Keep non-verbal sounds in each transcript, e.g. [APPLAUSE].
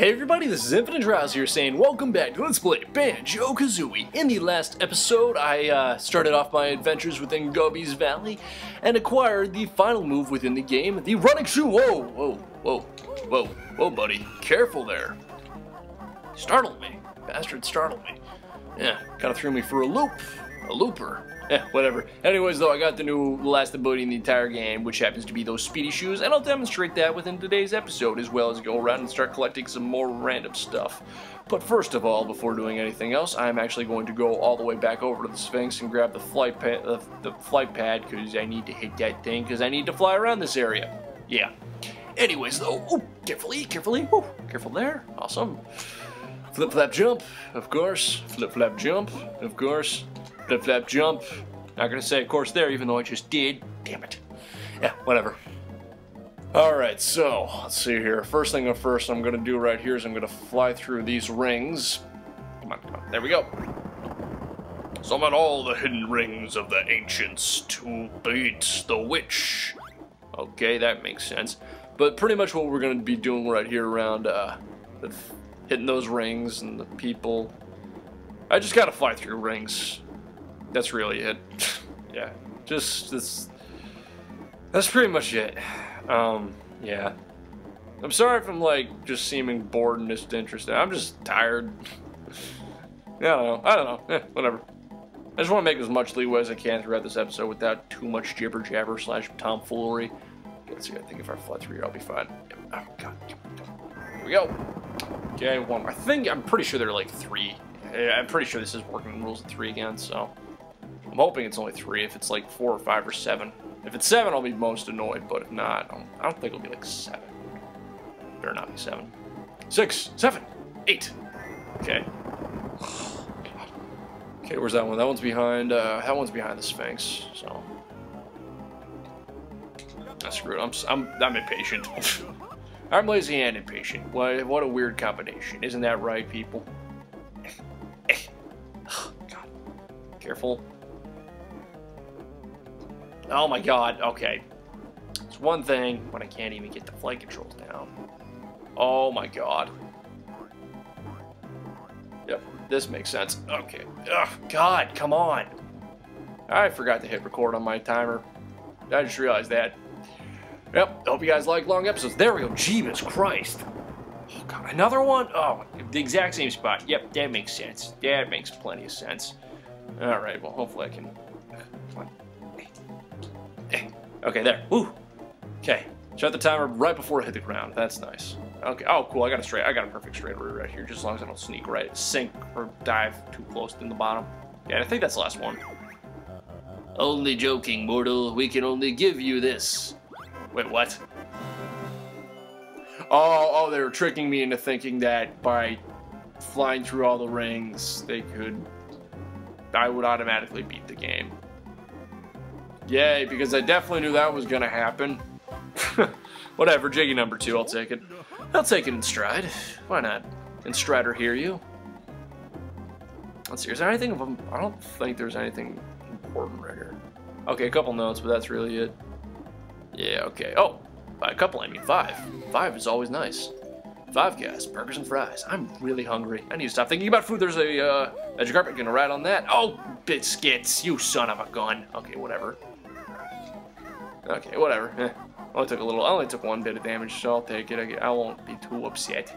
Hey everybody, this is Infinite Trials here saying welcome back to Let's Play Banjo-Kazooie. In the last episode, I uh, started off my adventures within Gobi's Valley and acquired the final move within the game, the Running Shoe. Whoa, whoa, whoa, whoa, whoa, buddy. Careful there. Startled me. Bastard startled me. Yeah, kind of threw me for a loop. A looper. [LAUGHS] Whatever. Anyways, though, I got the new last ability in the entire game, which happens to be those speedy shoes, and I'll demonstrate that within today's episode, as well as go around and start collecting some more random stuff. But first of all, before doing anything else, I'm actually going to go all the way back over to the Sphinx and grab the flight pad, uh, the flight pad, because I need to hit that thing, because I need to fly around this area. Yeah. Anyways, though, ooh, carefully, carefully, ooh, careful there. Awesome. Flip flap jump, of course. Flip flap jump, of course. Flip flap jump. Not gonna say of course there, even though I just did. Damn it. Yeah, whatever. Alright, so, let's see here. First thing first I'm gonna do right here is I'm gonna fly through these rings. Come on, come on. There we go. Summon all the hidden rings of the ancients to beat the witch. Okay, that makes sense. But pretty much what we're gonna be doing right here around, uh, hitting those rings and the people. I just gotta fly through rings that's really it. [LAUGHS] yeah, just this. That's pretty much it. Um, yeah. I'm sorry if I'm like just seeming bored and disinterested. I'm just tired. [LAUGHS] yeah, I don't know. I don't know. Eh, whatever. I just want to make as much leeway as I can throughout this episode without too much jibber jabber slash tomfoolery. Let's see. I think if I fly through here, I'll be fine. Oh god. Here we go. Okay, one. I think I'm pretty sure there are like three. I'm pretty sure this is working rules of three again. So. Hoping it's only three. If it's like four or five or seven. If it's seven, I'll be most annoyed, but if not, I don't, I don't think it'll be like seven. Better not be seven. Six, seven, eight. Okay. Okay, where's that one? That one's behind, uh, that one's behind the Sphinx, so. That's screwed. I'm, I'm, I'm impatient. [LAUGHS] I'm lazy and impatient. What, what a weird combination. Isn't that right, people? [LAUGHS] God. Careful. Oh my god, okay. It's one thing when I can't even get the flight controls down. Oh my god. Yep, this makes sense. Okay. Ugh, god, come on. I forgot to hit record on my timer. I just realized that. Yep, hope you guys like long episodes. There we go, Jeebus Christ. Oh god, another one? Oh, the exact same spot. Yep, that makes sense. That makes plenty of sense. Alright, well, hopefully I can... Okay, there. Woo. Okay. Shut the timer right before I hit the ground. That's nice. Okay. Oh, cool. I got a straight. I got a perfect straight right here, just as long as I don't sneak right, sink or dive too close in the bottom. Yeah, I think that's the last one. Only joking, mortal. We can only give you this. Wait, what? Oh, oh, they were tricking me into thinking that by flying through all the rings, they could. I would automatically beat the game. Yay, because I definitely knew that was going to happen. [LAUGHS] Whatever, Jiggy number two, I'll take it. I'll take it in stride. Why not? In stride or hear you. Let's see, is there anything, of I don't think there's anything important right here. Okay, a couple notes, but that's really it. Yeah, okay. Oh, by a couple I mean five. Five is always nice. Five gas, burgers and fries. I'm really hungry. I need to stop thinking about food. There's a, uh, magic carpet gonna ride on that. Oh, biscuits, you son of a gun. Okay, whatever. Okay, whatever. Eh. Only took a little. I only took one bit of damage, so I'll take it. I, I won't be too upset.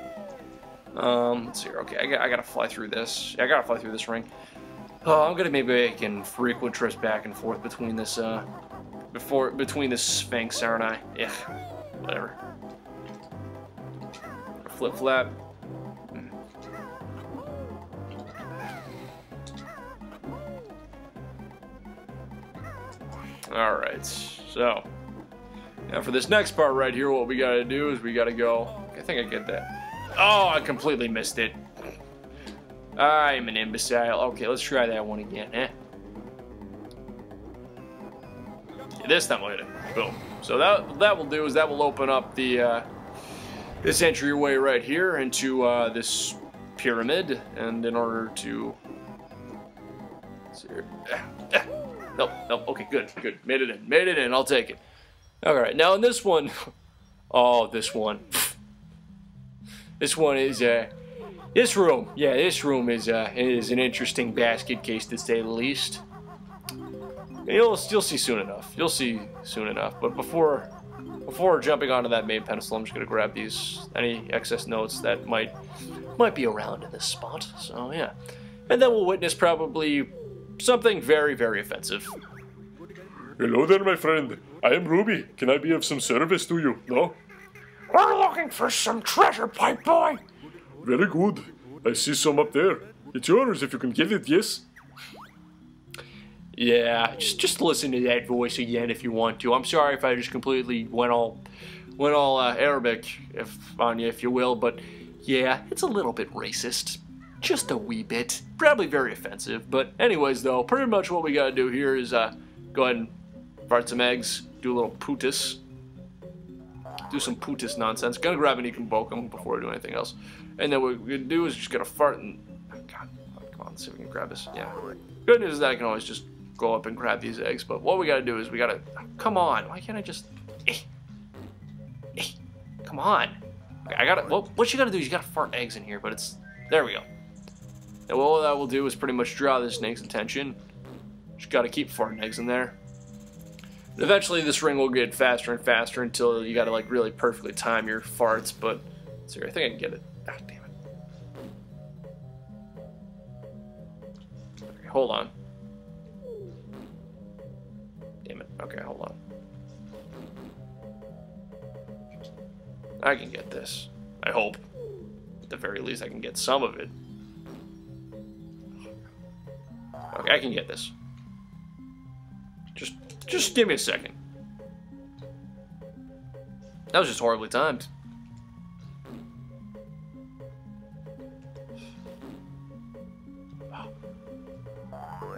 Um, let's see. Okay, I, got, I gotta fly through this. I gotta fly through this ring. Oh, I'm gonna maybe making frequent trips back and forth between this, uh, before between this Sphinx, aren't I? Yeah, whatever. Flip flap. Hmm. All right. So, now for this next part right here, what we gotta do is we gotta go. I think I get that. Oh, I completely missed it. I'm an imbecile. Okay, let's try that one again, eh? this time it. Boom. So that that will do is that will open up the uh, this entryway right here into uh, this pyramid, and in order to see here. Nope, nope. Okay, good, good. Made it in. Made it in. I'll take it. All right. Now in this one, [LAUGHS] oh, this one. [LAUGHS] This one is, uh, this room, yeah, this room is, uh, is an interesting basket case to say the least. You'll, you'll see soon enough. You'll see soon enough. But before, before jumping onto that main pencil, I'm just gonna grab these, any excess notes that might, might be around in this spot. So yeah, and then we'll witness probably something very, very offensive. Hello there, my friend. I am Rubee. Can I be of some service to you? No? We're looking for some treasure, pipe boy. Very good. I see some up there. It's yours if you can get it, yes? Yeah, just just listen to that voice again if you want to. I'm sorry if I just completely went all went all uh, Arabic if on you, if you will, but yeah, it's a little bit racist. Just a wee bit. Probably very offensive. But anyways though, pretty much what we gotta do here is uh go ahead and fart some eggs, do a little pootis. Do some pootis nonsense. Gonna grab an Ekin Bokum before I do anything else. And then what we're gonna do is just gonna fart and oh, God, come on, let's see if we can grab this. Yeah. Good news is that I can always just go up and grab these eggs. But what we gotta do is we gotta. Come on, why can't I just? Eh, eh, come on. I gotta. Well, what you gotta do is you gotta fart eggs in here. But it's there we go. And what that will do is pretty much draw the snake's attention. Just gotta keep farting eggs in there. And eventually, this ring will get faster and faster until you gotta like really perfectly time your farts. But see, I think I can get it. Ah, damn it. Okay, hold on. Damn it. Okay, hold on. I can get this. I hope. At the very least, I can get some of it. Okay, I can get this. Just, just give me a second. That was just horribly timed.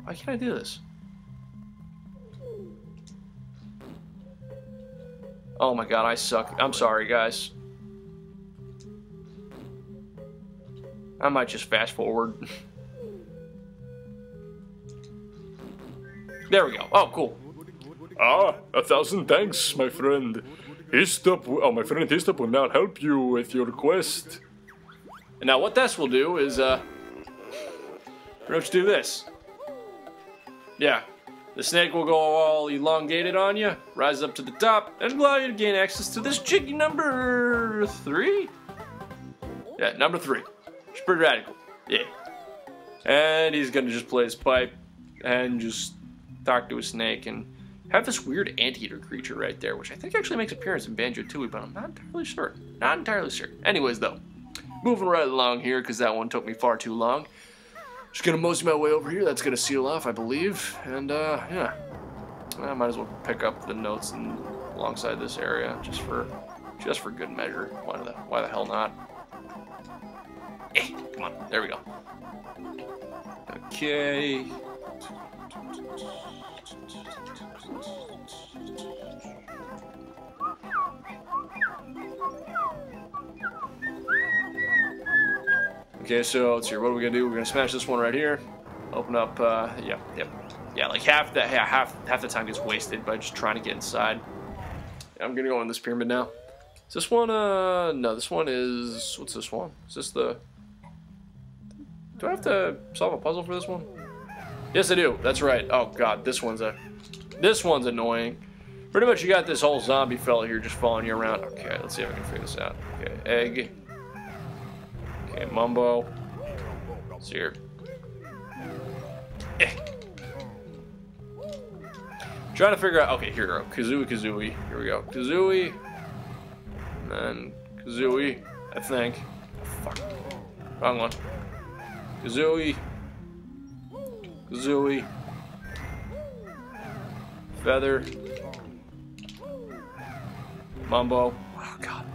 Why can't I do this? Oh my god, I suck. I'm sorry, guys. I might just fast forward. [LAUGHS] there we go. Oh, cool. Ah, a thousand thanks, my friend. Histup, oh, my friend Histup will now help you with your quest. And now what this will do is, uh, pretty much do this. Yeah, the snake will go all elongated on you, rise up to the top, and allow you to gain access to this jiggy number three? Yeah, number three. It's pretty radical. Yeah. And he's gonna just play his pipe and just talk to a snake and have this weird anteater creature right there, which I think actually makes appearance in Banjo Tooie, but I'm not entirely sure. Not entirely sure. Anyways, though, moving right along here because that one took me far too long. Just gonna mosey my way over here. That's gonna seal off, I believe. And uh, yeah, I might as well pick up the notes and alongside this area just for just for good measure. Why the why the hell not? Eh, come on, there we go. Okay. Okay, so let's see. What are we gonna do? We're gonna smash this one right here. Open up. Uh, yeah, yep, yeah. Like half the yeah, half half the time gets wasted by just trying to get inside. Yeah, I'm gonna go in this pyramid now. Is this one? Uh, no. This one is. What's this one? Is this the? Do I have to solve a puzzle for this one? Yes, I do. That's right. Oh god, this one's a. This one's annoying. Pretty much, you got this whole zombie fella here just following you around. Okay, let's see if I can figure this out. Okay, egg. Okay, Mumbo. It's here. Eh. Trying to figure out. Okay, here we go. Kazooie, Kazooie. Here we go. Kazooie. And then Kazooie, I think. fuck. Wrong one. Kazooie. Kazooie. Feather. Mumbo. Oh, God.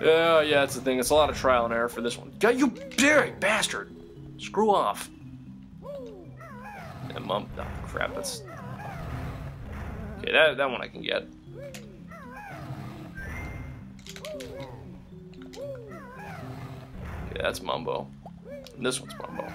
Yeah, yeah, that's the thing. It's a lot of trial and error for this one. God, you big bastard! Screw off. Yeah, mum. Oh, crap. That's. Okay, that that one I can get. Okay, that's Mumbo. And this one's Mumbo.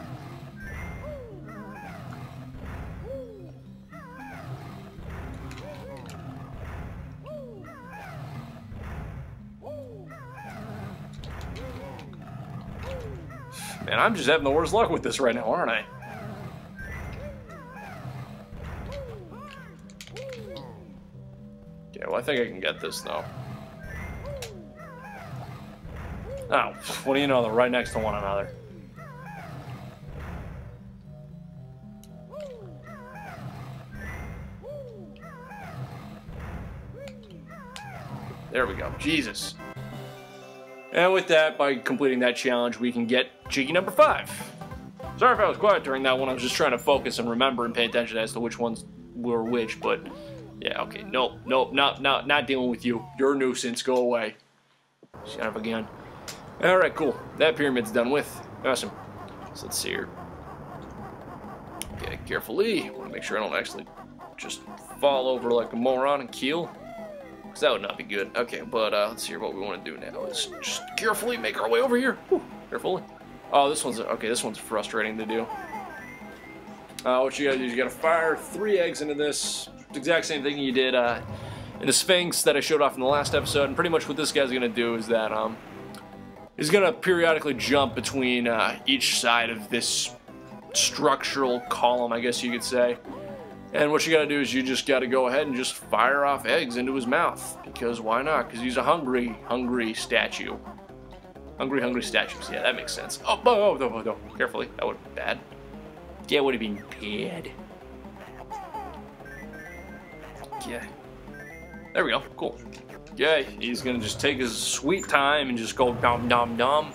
I'm just having the worst luck with this right now, aren't I? Okay, well, I think I can get this, though. Oh, what do you know? They're right next to one another. There we go. Jesus. And with that, by completing that challenge, we can get Jiggy number five. Sorry if I was quiet during that one. I was just trying to focus and remember and pay attention as to which ones were which. But yeah, okay. Nope, nope, not not not dealing with you. You're a nuisance. Go away. Shut up again. All right, cool. That pyramid's done with. Awesome. So let's see here. Okay, carefully. Want to make sure I don't actually just fall over like a moron and keel. Because that would not be good. Okay, but uh, let's see here. What we want to do now is just carefully make our way over here. Whew, carefully. Oh, this one's okay. This one's frustrating to do. Uh, what you gotta do is you gotta fire three eggs into this. Exact same thing you did uh, in the Sphinx that I showed off in the last episode. And pretty much what this guy's gonna do is that um, he's gonna periodically jump between uh, each side of this structural column, I guess you could say. And what you gotta do is you just gotta go ahead and just fire off eggs into his mouth. Because why not? Because he's a hungry, hungry statue. Hungry, hungry statues. Yeah, that makes sense. Oh, oh, oh, oh, oh. oh. Carefully. That would have been bad. Yeah, would have been bad. Yeah. There we go. Cool. Yeah, he's gonna just take his sweet time and just go dum dum dum.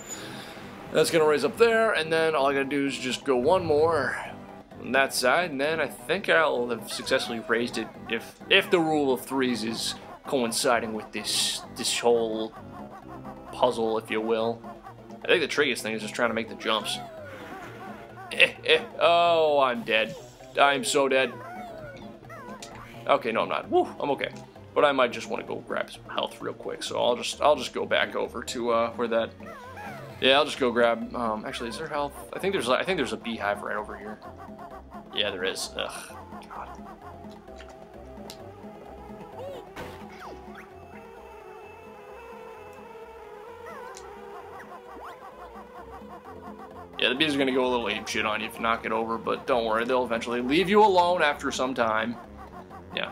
That's gonna raise up there, and then all I gotta do is just go one more on that side, and then I think I'll have successfully raised it if if the rule of threes is coinciding with this this whole puzzle, if you will. I think the trickiest thing is just trying to make the jumps. Eh, eh. Oh, I'm dead. I'm so dead. Okay, no, I'm not. Woo, I'm okay. But I might just want to go grab some health real quick, so I'll just I'll just go back over to uh, where that. Yeah, I'll just go grab. Um, actually, is there health? I think there's I think there's a beehive right over here. Yeah, there is. Ugh. God. Yeah, the bees are gonna go a little ape shit on you if you knock it over, but don't worry, they'll eventually leave you alone after some time. Yeah.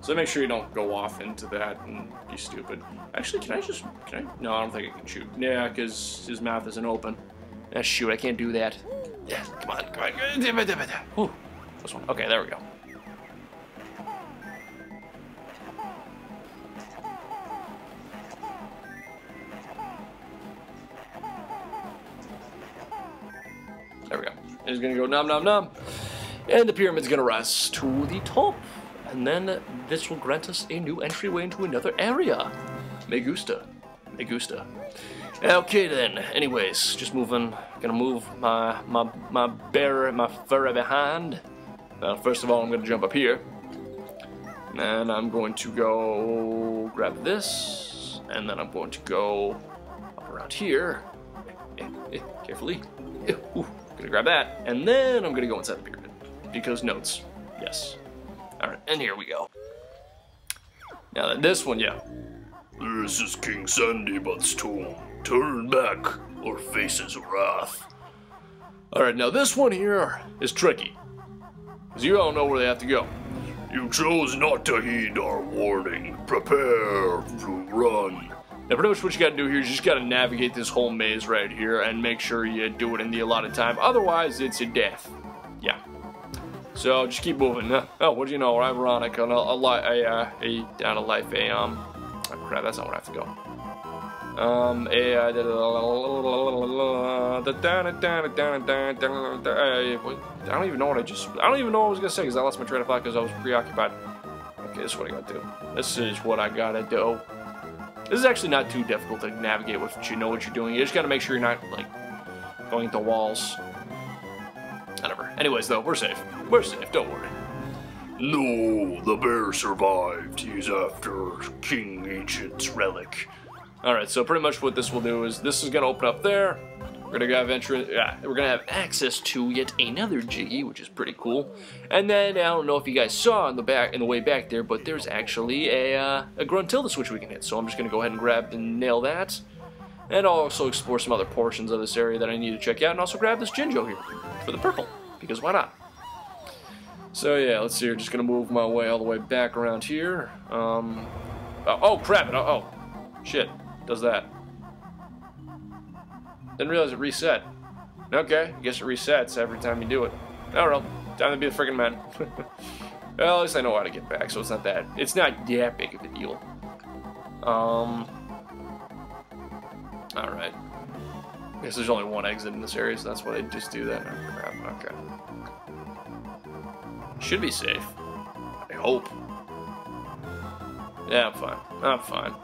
So make sure you don't go off into that and be stupid. Actually, can I just, can I? No, I don't think I can shoot. Yeah, because his mouth isn't open. Yeah, shoot, I can't do that. Yeah, come on, come on. Whew. This one. Okay, there we go. We go. It's gonna go nom nom nom. And the pyramid's gonna rise to the top. And then this will grant us a new entryway into another area. Me gusta. Me gusta. Okay then, anyways, just moving, gonna move my, my, my bear, my fur behind. Now, first of all, I'm gonna jump up here. And I'm going to go grab this, and then I'm going to go up around here. Eh, [LAUGHS] eh, carefully. Eh, [LAUGHS] ooh, gonna grab that, and then I'm gonna go inside the pyramid. Because notes, yes. Alright, and here we go. Now that this one, yeah. This is King Sandybutt's tomb. Turn back or face his wrath. Alright, now this one here is tricky. Because you don't know where they have to go. You chose not to heed our warning. Prepare to run. Now, pretty much what you gotta do here is you just gotta navigate this whole maze right here and make sure you do it in the allotted time. Otherwise, it's a death. Yeah. So just keep moving. Oh, what do you know? Ironic on a, a, a, uh, a down a life. A um. Oh crap, that's not where I have to go. Um, a, uh, I don't even know what I just, I don't even know what I was gonna say because I lost my train of thought because I was preoccupied. Okay, this is what I gotta do. This is what I gotta do. This is actually not too difficult to navigate with you know what you're doing. You just gotta make sure you're not, like, going into walls. Whatever. Anyways, though, we're safe. We're safe, don't worry. No, the bear survived. He's after King Ancient's relic. Alright, so pretty much what this will do is this is gonna open up there. We're gonna have entry, yeah, we're gonna have access to yet another Jiggy, which is pretty cool. And then I don't know if you guys saw in the back, in the way back there, but there's actually a uh, a Gruntilda switch we can hit. So I'm just gonna go ahead and grab and nail that. And I'll also explore some other portions of this area that I need to check out, and also grab this Jinjo here for the purple, because why not? So yeah, let's see. We're just gonna move my way all the way back around here. Um, oh, oh crap! Oh, oh, shit! Does that? Didn't realize it reset. Okay, I guess it resets every time you do it. Oh well, time to be a freaking man. [LAUGHS] well, at least I know how to get back, so it's not that. It's not that big of a deal. Um. All right. I guess there's only one exit in this area, so that's why they just do that. Oh, crap. Okay. Should be safe. I hope. Yeah, I'm fine. I'm fine.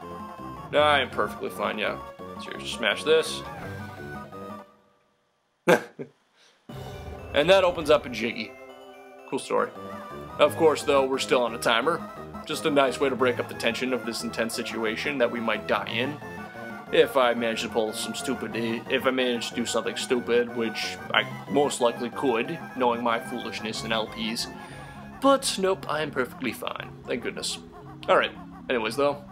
No, I am perfectly fine, yeah. So smash this. And that opens up a Jiggy. Cool story. Of course, though, we're still on a timer. Just a nice way to break up the tension of this intense situation that we might die in. If I manage to pull some stupid, if I manage to do something stupid, which I most likely could, knowing my foolishness and LPs. But nope, I am perfectly fine. Thank goodness. Alright, anyways though,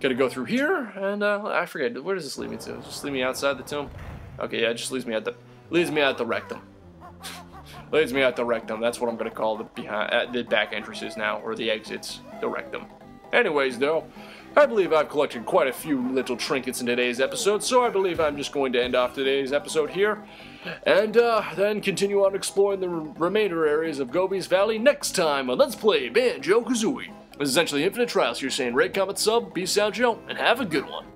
gotta go through here, and uh, I forget, where does this lead me to? Just leave me outside the tomb? Okay, yeah, it just leaves me at the, leads me at the rectum. Leads me at the rectum, that's what I'm gonna call the behind, uh, the back entrances now, or the exits, the rectum. Anyways though, I believe I've collected quite a few little trinkets in today's episode, so I believe I'm just going to end off today's episode here, and uh, then continue on exploring the remainder areas of Gobi's Valley next time on Let's Play Banjo-Kazooie. This is essentially Infinite Trials here saying rate, comment, sub, peace out, Joe, and have a good one.